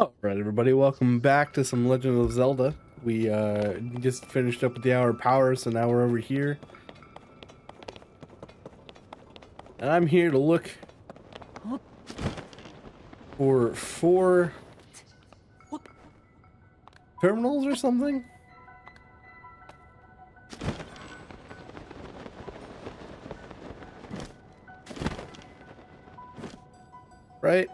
All right, everybody, welcome back to some Legend of Zelda. We uh, just finished up with the Hour of Power, so now we're over here. And I'm here to look for four terminals or something. Right?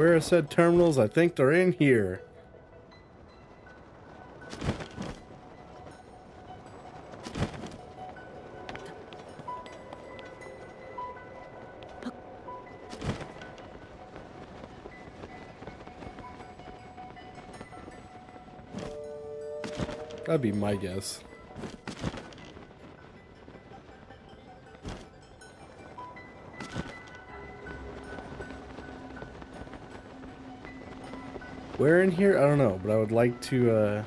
Where are said terminals? I think they're in here. That'd be my guess. Where in here? I don't know, but I would like to, uh...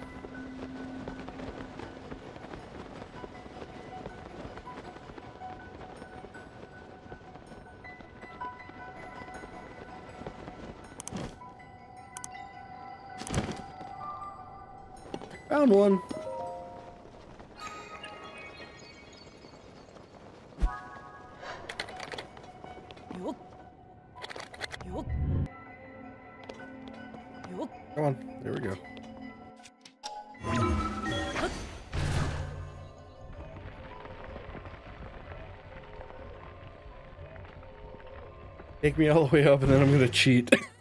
Found one. Come on, there we go. Take me all the way up and then I'm gonna cheat.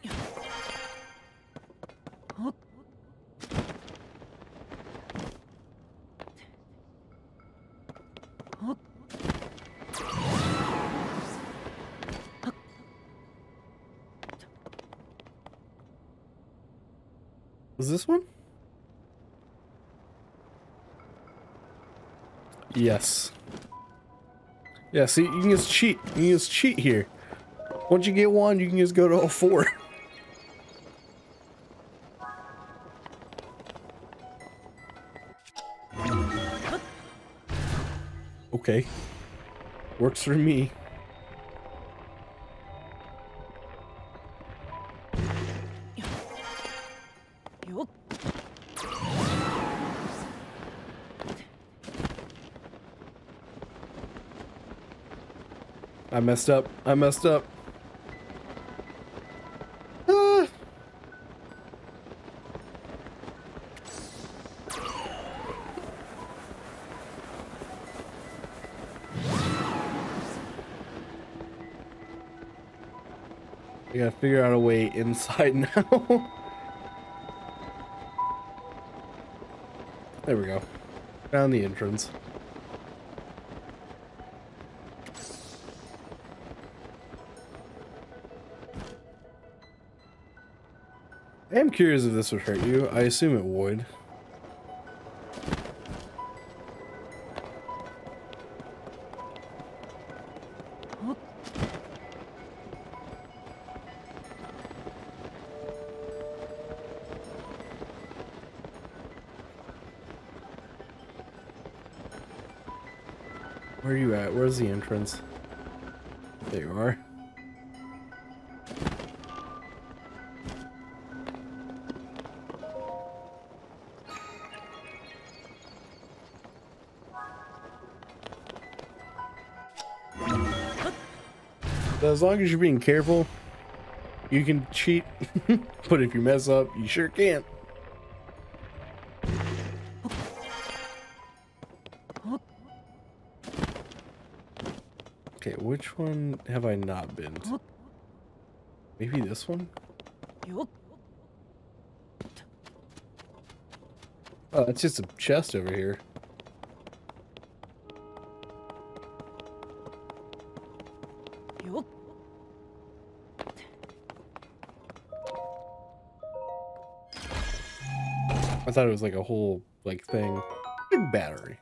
Yeah, see, you can just cheat. You can just cheat here. Once you get one, you can just go to all four. okay. Works for me. Messed up. I messed up. Ah. I gotta figure out a way inside now. there we go. Found the entrance. I am curious if this would hurt you. I assume it would. Where are you at? Where's the entrance? There you are. As long as you're being careful, you can cheat. but if you mess up, you sure can't. Okay, which one have I not been? to? Maybe this one? Oh, it's just a chest over here. I thought it was like a whole like thing. Big battery.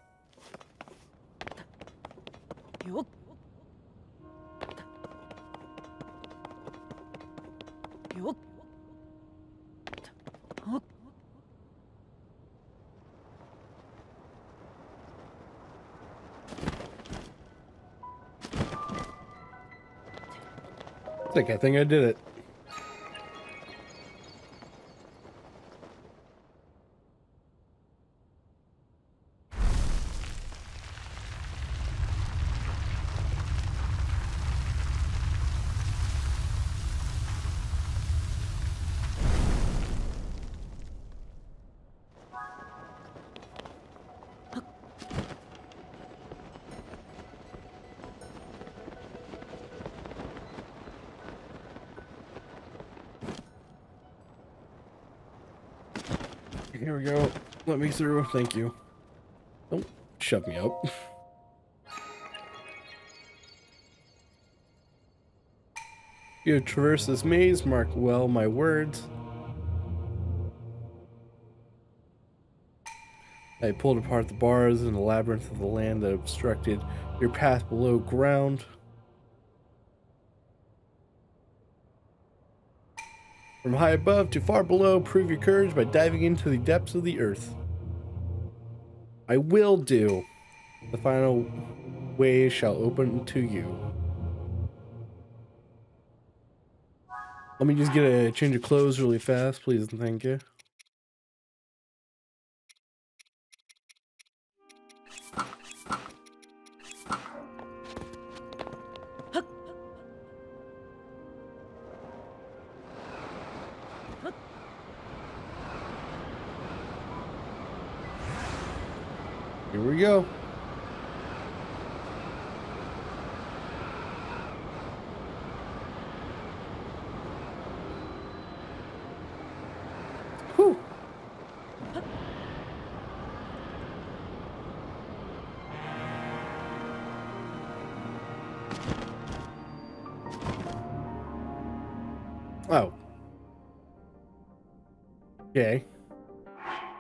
I think I think I did it. Here we go. Let me through. Thank you. Don't shut me up. You have traversed this maze, mark well my words. I pulled apart the bars in the labyrinth of the land that obstructed your path below ground. From high above to far below, prove your courage by diving into the depths of the earth. I will do. The final way shall open to you. Let me just get a change of clothes really fast, please and thank you.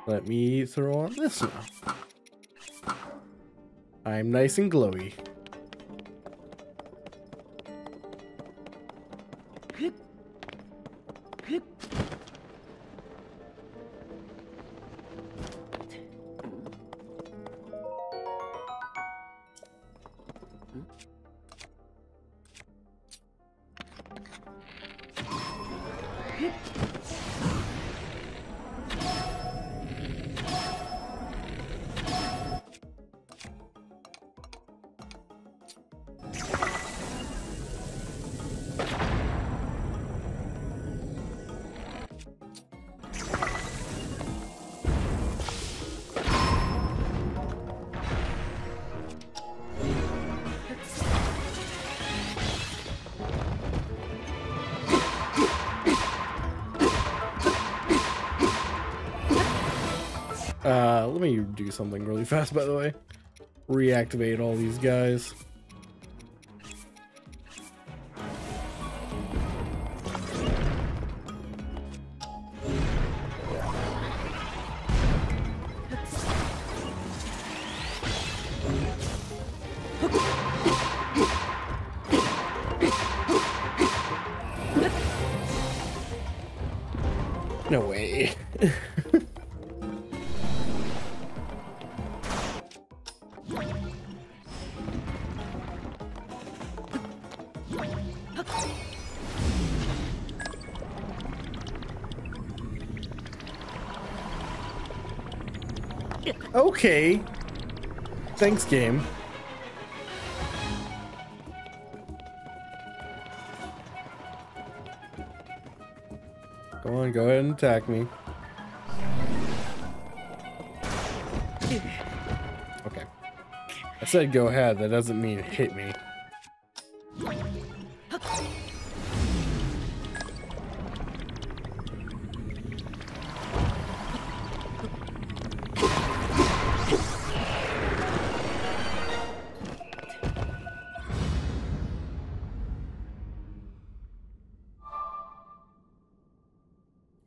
Let me throw on this now. I'm nice and glowy. Let me do something really fast, by the way. Reactivate all these guys. Okay. Thanks, game. Go on, go ahead and attack me. Okay. I said go ahead, that doesn't mean hit me.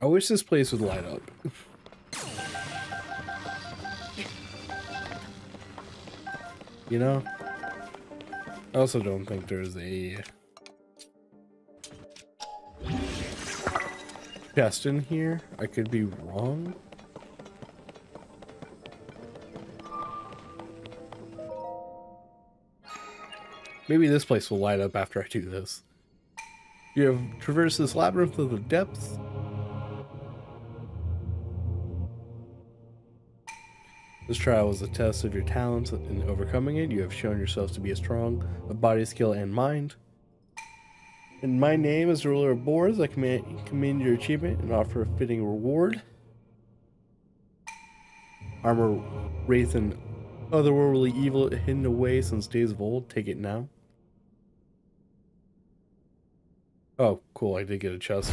I wish this place would light up. you know? I also don't think there's a... chest in here. I could be wrong. Maybe this place will light up after I do this. You have traversed this labyrinth of the depths. This trial was a test of your talents in overcoming it. You have shown yourselves to be a strong of body, skill, and mind. In my name as ruler of boards, I commend, commend your achievement and offer a fitting reward. Armor wraith and otherworldly evil hidden away since days of old. Take it now. Oh, cool. I did get a chest.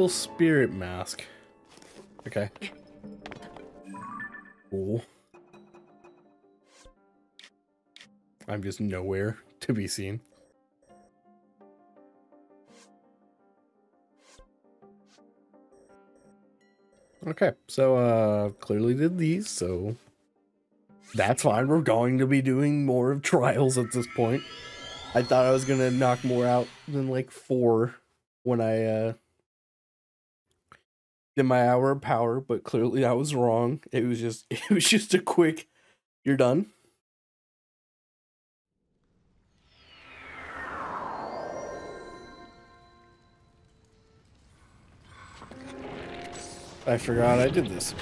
Evil spirit mask. Okay. Cool. I'm just nowhere to be seen. Okay, so uh clearly did these, so that's fine. We're going to be doing more of trials at this point. I thought I was gonna knock more out than like four when I uh did my hour of power, but clearly I was wrong. It was just it was just a quick you're done. I forgot I did this.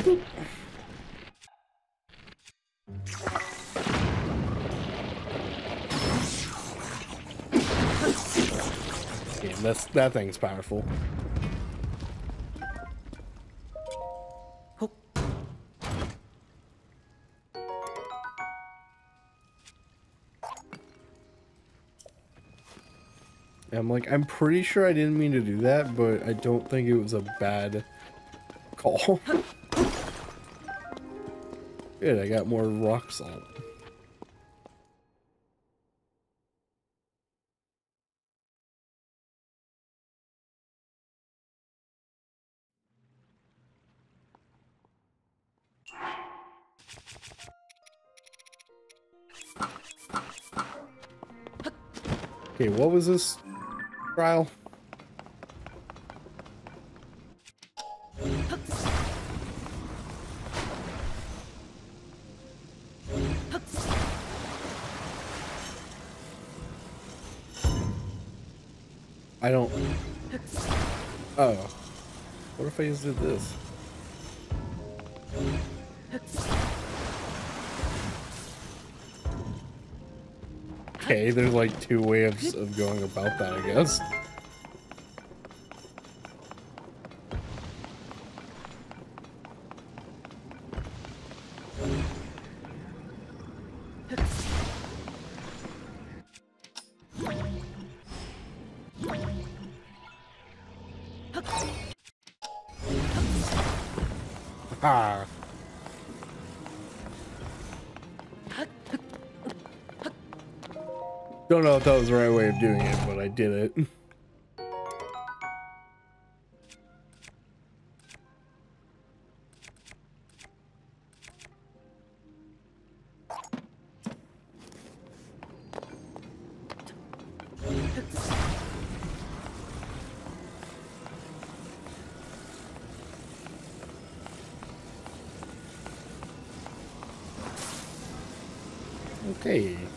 Yeah, that's that thing's powerful. I'm like, I'm pretty sure I didn't mean to do that, but I don't think it was a bad call. Good, I got more rock salt. Okay, what was this trial? I don't... Oh. What if I just did this? Okay, there's like two ways of going about that, I guess. If that was the right way of doing it, but I did it. Okay.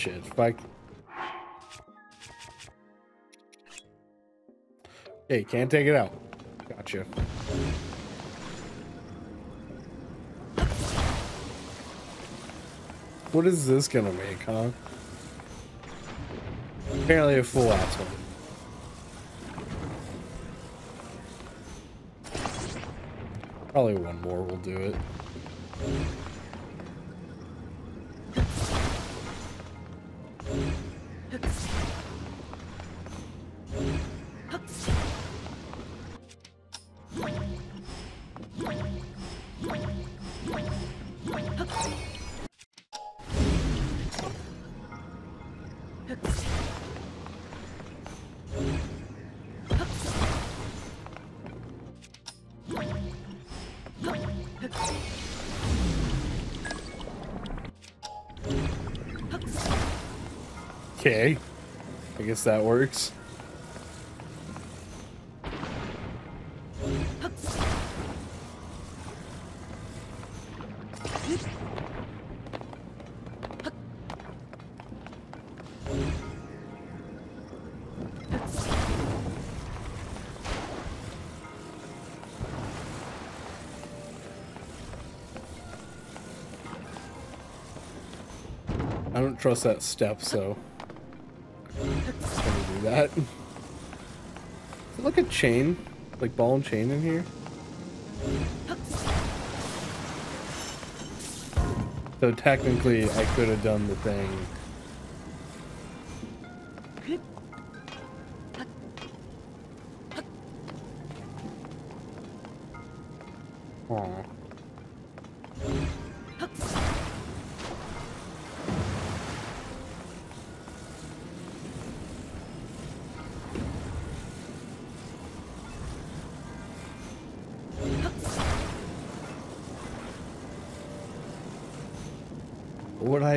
Shit, I... Hey, can't take it out. Gotcha. What is this gonna make, huh? Apparently a full ass one. Probably one more will do it. I guess that works. I don't trust that step, so that. Like a chain? Like ball and chain in here? So technically I could have done the thing. Aw.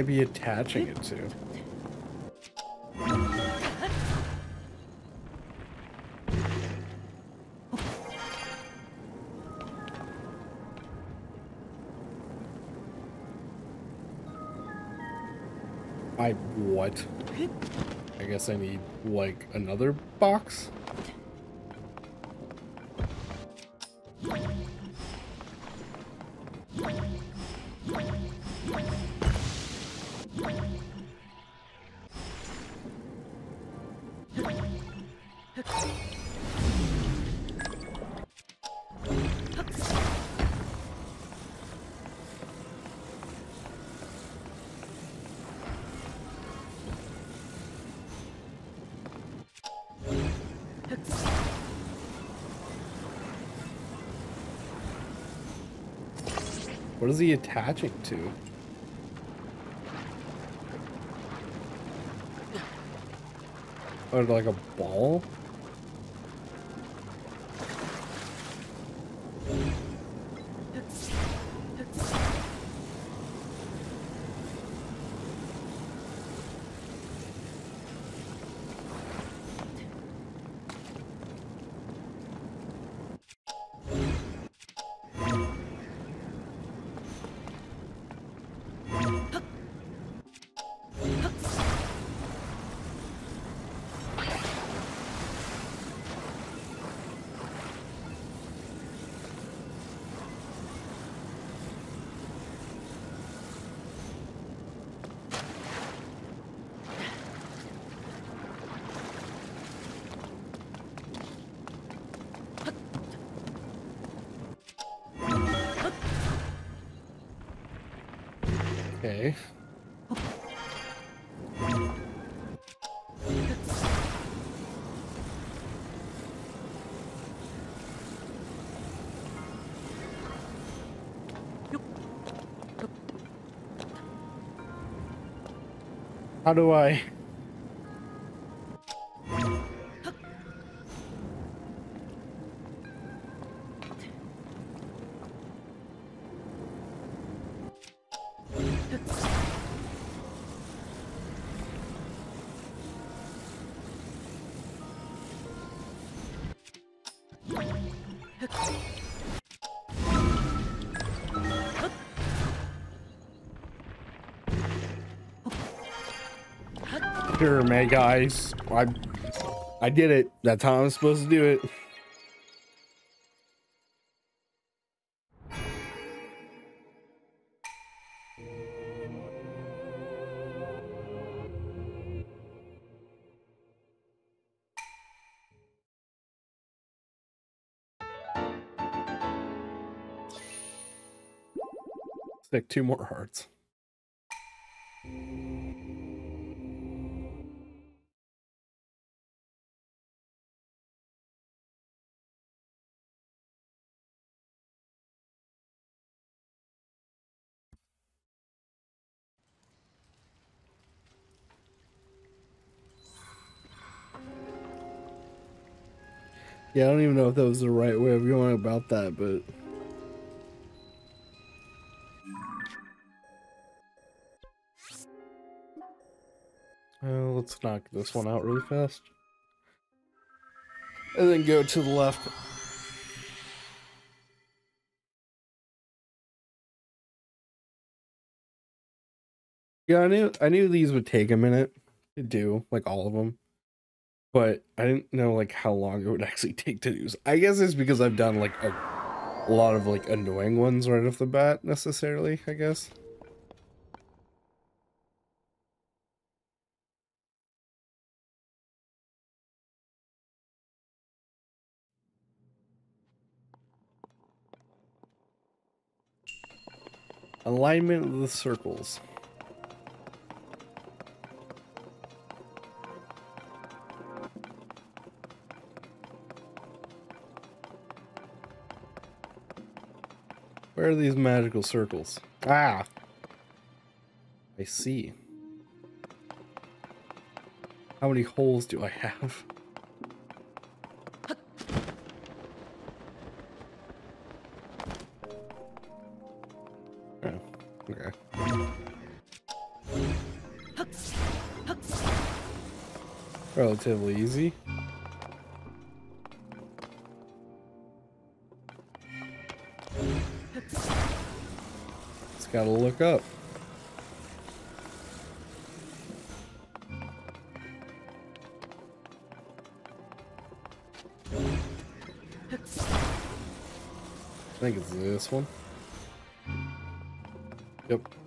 I be attaching it to? I what? I guess I need like another box? What is he attaching to? Oh, like a ball? Okay. How do I? Sure, May guys. I I did it. That's how I'm supposed to do it. Stick two more hearts. Yeah, I don't even know if that was the right way of going about that, but let's knock this one out really fast. And then go to the left. Yeah, I knew I knew these would take a minute to do, like all of them. But I didn't know like how long it would actually take to do. I guess it's because I've done like a, a lot of like annoying ones right off the bat necessarily, I guess. Alignment of the circles. Where are these magical circles? Ah! I see. How many holes do I have? relatively easy. Look up. I think it's this one. Yep.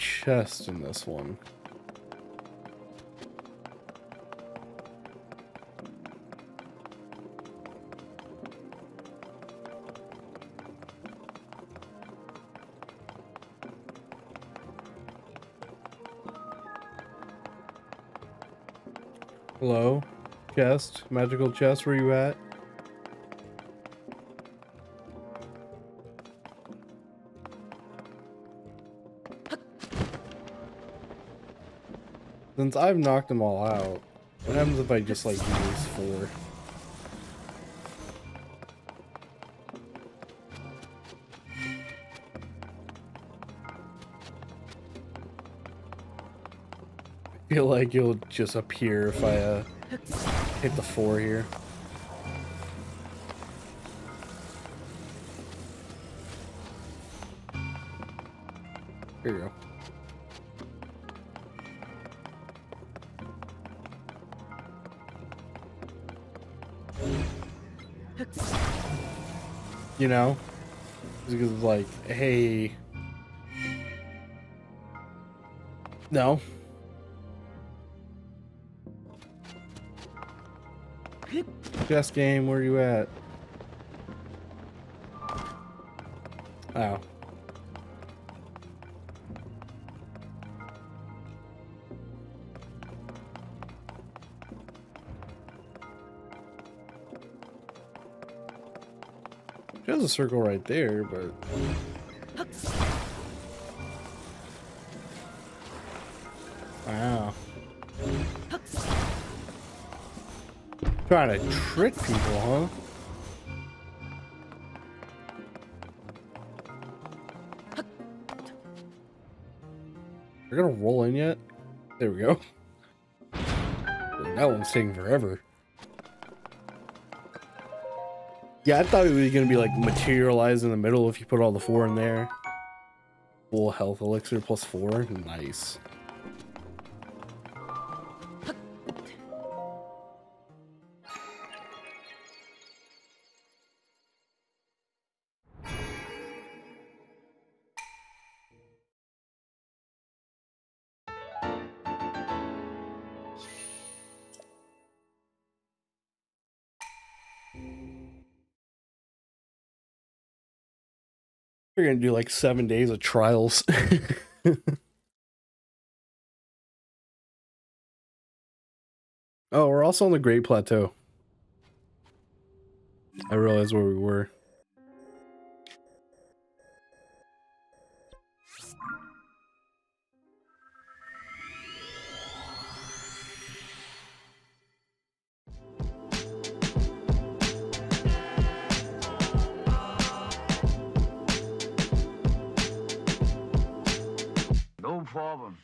Chest in this one? Hello? chest, magical chest, where you at? Since I've knocked them all out, what happens if I just like use four? I feel like you'll just appear if I uh hit the four here. Here you go. You know? Because like, hey... No. Chess game, where you at? Oh. There's a circle right there, but... Wow. Trying to trick people, huh? They're gonna roll in yet? There we go. That one's taking forever. Yeah, I thought it was gonna be like materialized in the middle if you put all the four in there. Full health elixir plus four. Nice. We're gonna do like seven days of trials. Oh, we're also on the Great Plateau. I realized where we were. no problem.